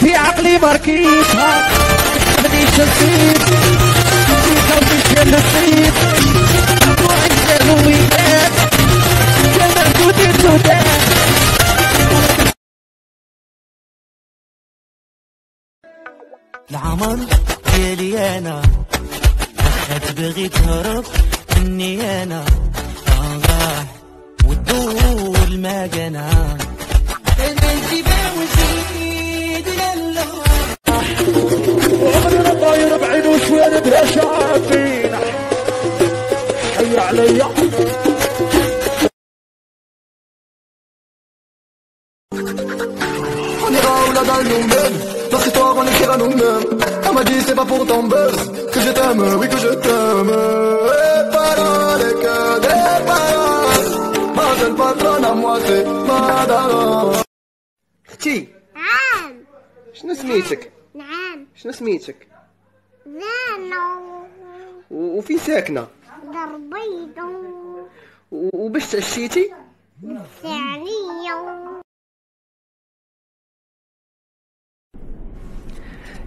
في عقلي ماركيتها مانيش نصيب. مانيش نصيب وعند الويدات يا مردود السودان العمر ديالي أنا. اخذت بغي تهرب مني أنا. آه وتدور المكانة أنا طاير بعين وشوين بلا شافين حي عليا On ira au-delà dans nous-mêmes Notre histoire on écrira nous-mêmes On m'a dit c'est pas pour ton buzz Que je t'aime, oui que je t'aime Les paroles que des paroles Ma seule patronne à moi c'est madame أختي نعم شنو سميتك نعم شنو سميتك زانو و- وفين ساكنه ضربيدو و- وباش تعشيتي ثانية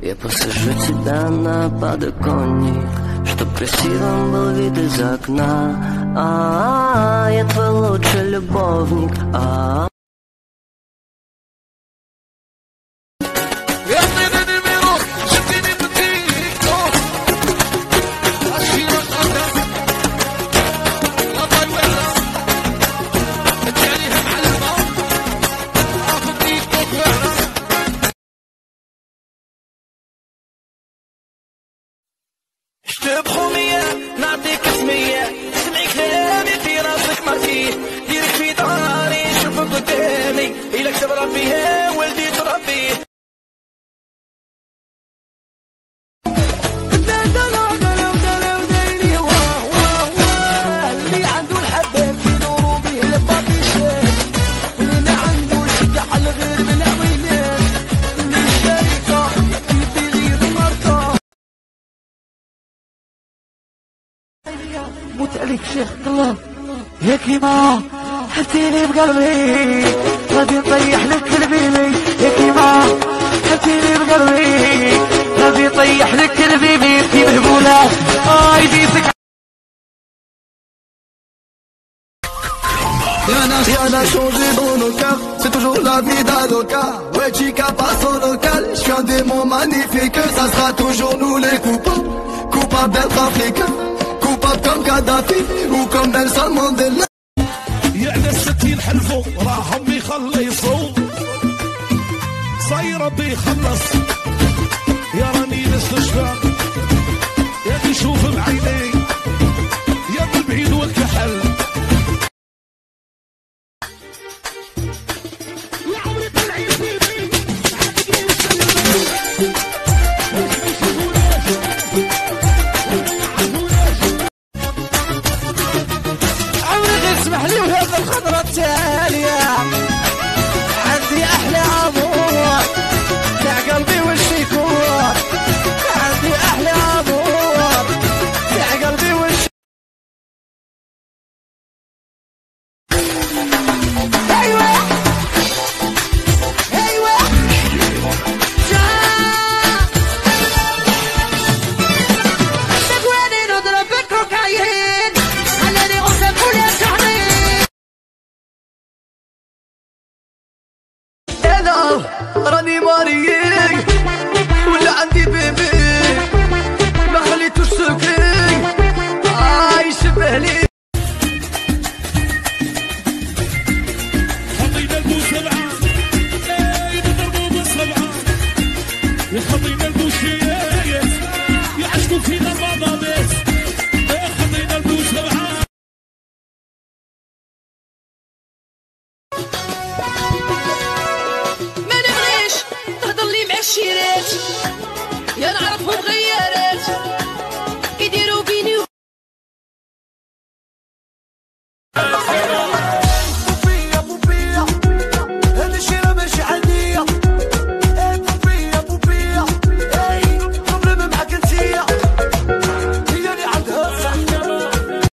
Я посажу тебя на подоконник Чтоб красивым был вид из окна А, я твой лучший любовник А, اكتب حمية نعطيك سمية سمعي كلامي في راسك مرتيه ديرك في داري شوفك قدامي. إلا كتب ربي عليك شيخ الله يا كيما حبتيني بقلبي غادي نطيح لك البيبي يا كيما حبتيني بقلبي غادي نطيح لك البيبي في مهبولة اي ديسك Rien n'a changé dans nos cœurs, c'est toujours la vie d'avocat. Ouais, chica passe au local, je suis un démon magnifique, ça sera toujours nous les coupables. Coupables d'être africains, قدافي وكم سلمان دلال يعني الستين حلفوا راهم يخلصوا صاير ربي يخلص. يا راني لسه يا تشوف بعيني.